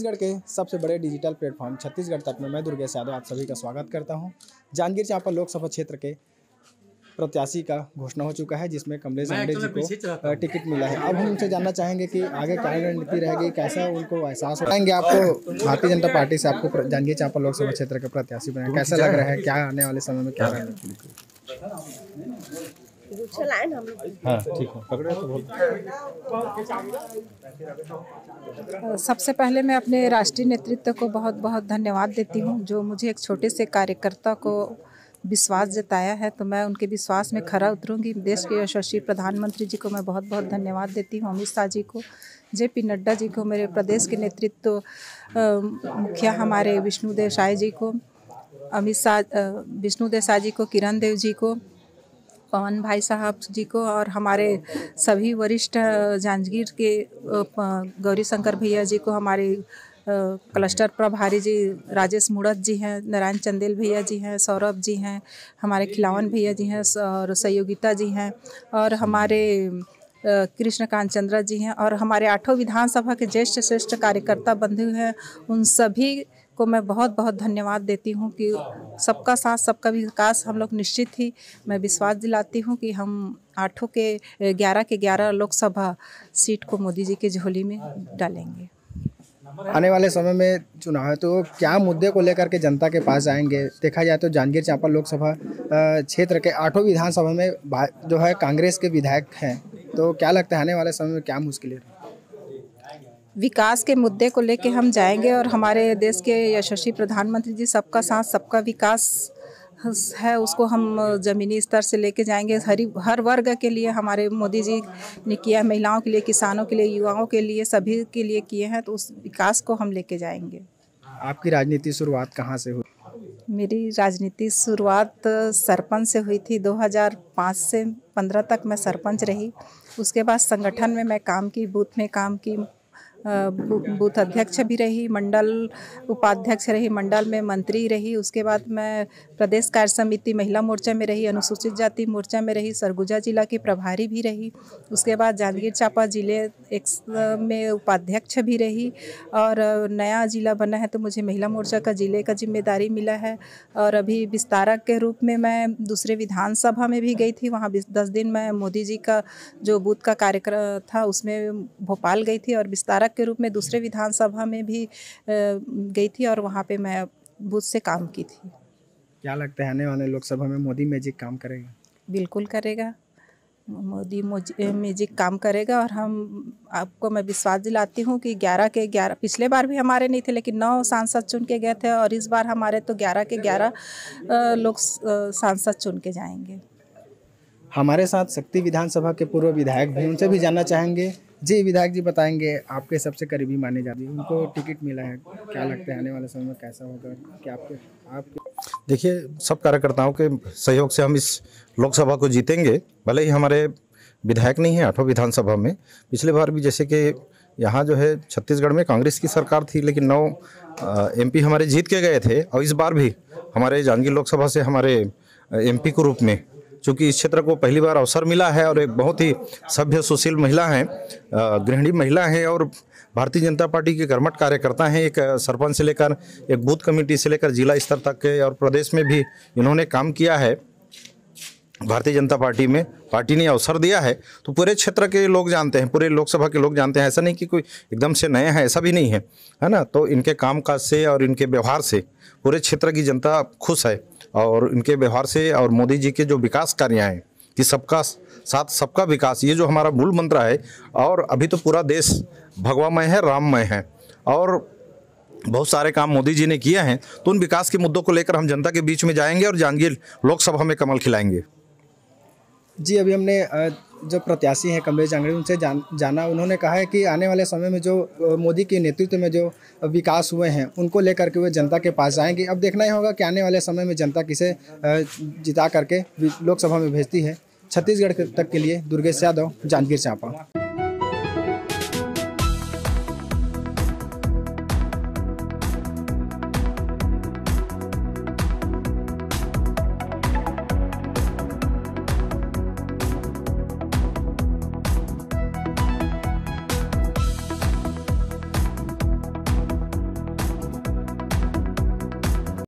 छत्तीसगढ़ के सबसे बड़े डिजिटल प्लेटफॉर्म छत्तीसगढ़ तक में मैं दुर्गेश यादव आप सभी का स्वागत करता हूँ। जांजगीर चांपा लोकसभा क्षेत्र के प्रत्याशी का घोषणा हो चुका है जिसमें कमलेश आंडे जी को टिकट मिला है। अब हम उनसे जानना चाहेंगे कि आगे क्या रणनीति रहेगी कैसा उनको एहसास होंगे आपको भारतीय जनता पार्टी से आपको जांजगीर चांपा लोकसभा क्षेत्र के प्रत्याशी बनाया कैसा लग रहा है? क्या आने वाले समय में क्या रणनीति चलाएँ हम लोग हाँ ठीक है। पकड़े तो बोल सबसे पहले मैं अपने राष्ट्रीय नेतृत्व को बहुत बहुत धन्यवाद देती हूँ जो मुझे एक छोटे से कार्यकर्ता को विश्वास जताया है तो मैं उनके विश्वास में खरा उतरूँगी। देश के यशस्वी प्रधानमंत्री जी को मैं बहुत बहुत धन्यवाद देती हूँ अमित शाह जी को जे पी नड्डा जी को मेरे प्रदेश के नेतृत्व मुखिया हमारे विष्णु देसाई जी को अमित शाह विष्णु देसाई जी को किरण देव जी को पवन भाई साहब जी को और हमारे सभी वरिष्ठ जांजगीर के गौरी शंकर भैया जी को, हमारे क्लस्टर प्रभारी जी राजेश मुड़त जी हैं, नारायण चंदेल भैया जी हैं, सौरभ जी हैं, हमारे खिलावन भैया जी हैं और सहयोगिता जी हैं, और हमारे कृष्णकांत चंद्रा जी हैं, और हमारे आठों विधानसभा के ज्येष्ठ श्रेष्ठ कार्यकर्ता बंधु हैं, उन सभी को मैं बहुत बहुत धन्यवाद देती हूँ कि सबका साथ, सबका विकास हम लोग निश्चित ही मैं विश्वास दिलाती हूँ कि हम आठों के, ग्यारह के ग्यारह लोकसभा सीट को मोदी जी के झोली में डालेंगे आने वाले समय में चुनाव है तो क्या मुद्दे को लेकर के जनता के पास जाएँगे देखा जाए तो जांजगीर चांपा लोकसभा क्षेत्र के आठों विधानसभा में जो है कांग्रेस के विधायक हैं तो क्या लगता है आने वाले समय में क्या मुश्किलें? विकास के मुद्दे को लेके हम जाएँगे और हमारे देश के यशस्वी प्रधानमंत्री जी सबका साथ सबका विकास है उसको हम ज़मीनी स्तर से लेके जाएँगे। हरी हर वर्ग के लिए हमारे मोदी जी ने किया महिलाओं के लिए किसानों के लिए युवाओं के लिए सभी के लिए किए हैं तो उस विकास को हम लेके जाएँगे। आपकी राजनीति शुरुआत कहाँ से हुई? मेरी राजनीति शुरुआत सरपंच से हुई थी। 2005 से 15 तक मैं सरपंच रही। उसके बाद संगठन में मैं काम की बूथ में काम की बूथ अध्यक्ष भी रही, मंडल उपाध्यक्ष रही, मंडल में मंत्री रही, उसके बाद मैं प्रदेश कार्य समिति महिला मोर्चा में रही, अनुसूचित जाति मोर्चा में रही, सरगुजा जिला की प्रभारी भी रही, उसके बाद जांजगीर चांपा ज़िले एक में उपाध्यक्ष भी रही और नया जिला बना है तो मुझे महिला मोर्चा का ज़िले का ज़िम्मेदारी मिला है और अभी विस्तारक के रूप में मैं दूसरे विधानसभा में भी गई थी, वहाँ दस दिन मैं मोदी जी का जो बूथ का कार्यक्रम था उसमें भोपाल गई थी और विस्तारक के रूप में दूसरे विधानसभा में भी गई थी और वहाँ पे मैं बूथ से काम की थी। क्या लगता है आने वाले लोकसभा में मोदी मैजिक काम करेगा? बिल्कुल करेगा। मोदी मोज- मैजिक काम करेगा और हम आपको मैं विश्वास दिलाती हूँ कि 11 के 11 पिछले बार भी हमारे नहीं थे लेकिन नौ सांसद चुन के गए थे और इस बार हमारे तो 11 के 11 लोग सांसद चुन के जाएँगे। हमारे साथ शक्ति विधानसभा के पूर्व विधायक भी उनसे भी जानना चाहेंगे। जी, विधायक जी बताएँगे, आपके सबसे करीबी माने जाते हैं। उनको टिकट मिला है। क्या लगता है आने वाले समय में कैसा होगा क्या आपके आपके? देखिए, सब कार्यकर्ताओं के सहयोग से हम इस लोकसभा को जीतेंगे। भले ही हमारे विधायक नहीं है, आठों विधानसभा में। पिछले बार भी जैसे कि यहाँ जो है, छत्तीसगढ़ में कांग्रेस की सरकार थी, लेकिन नौ एमपी हमारे जीत के गए थे। और इस बार भी हमारे जांजगीर लोकसभा से हमारे एमपी के रूप में चूँकि इस क्षेत्र को पहली बार अवसर मिला है और एक बहुत ही सभ्य सुशील महिला हैं गृहिणी महिला हैं और भारतीय जनता पार्टी के कर्मठ कार्यकर्ता हैं। एक सरपंच से लेकर, एक बूथ कमेटी से लेकर जिला स्तर तक के और प्रदेश में भी इन्होंने काम किया है। भारतीय जनता पार्टी में पार्टी ने अवसर दिया है। तो पूरे क्षेत्र के लोग जानते हैं, पूरे लोकसभा के लोग जानते हैं, ऐसा नहीं कि कोई एकदम से नए हैं, ऐसा भी नहीं है है ना? तो इनके कामकाज से और इनके व्यवहार से पूरे क्षेत्र की जनता खुश है। और इनके व्यवहार से और मोदी जी के जो विकास कार्य हैं, कि सबका साथ सबका विकास, ये जो हमारा मूल मंत्र है, और अभी तो पूरा देश भगवामय है, राममय है, और बहुत सारे काम मोदी जी ने किए हैं तो उन विकास के मुद्दों को लेकर हम जनता के बीच में जाएँगे और जहांगीर लोकसभा में कमल खिलाएँगे। जी, अभी हमने जो प्रत्याशी हैं कमलेश जांगड़े, उनसे जान, जाना। उन्होंने कहा है कि आने वाले समय में जो मोदी के नेतृत्व में जो विकास हुए हैं, उनको लेकर के वे जनता के पास जाएँगे। अब देखना ही होगा कि आने वाले समय में जनता किसे जिता करके लोकसभा में भेजती है। छत्तीसगढ़ तक के लिए दुर्गेश यादव, जांजगीर चांपा।